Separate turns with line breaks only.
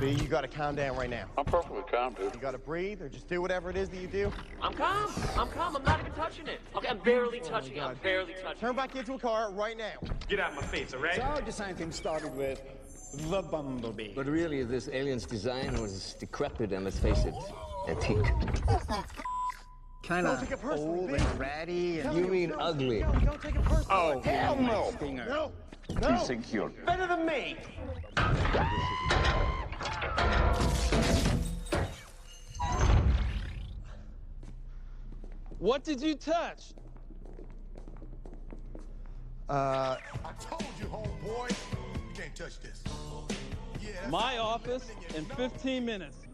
B, you gotta calm down right now.
I'm perfectly calm, dude.
You gotta breathe or just do whatever it is that you do.
I'm calm. I'm calm. I'm not even touching it. Okay, I'm barely touching it. I'm
oh
barely touching it.
Turn back into a car right now.
Get out of my face, all right?
So our design thing started with the Bumblebee.
But really, this alien's design was decrepit, and let's face it, antique.
kind
Don't take it
of old
B.
and ratty and
You mean ugly?
No, don't take it personally.
oh
hell no.
Stinger.
No. No.
secure.
Better than me.
What did you touch?
Uh,
I told you, homeboy, you can't touch this. Yeah,
My office in 15 minutes.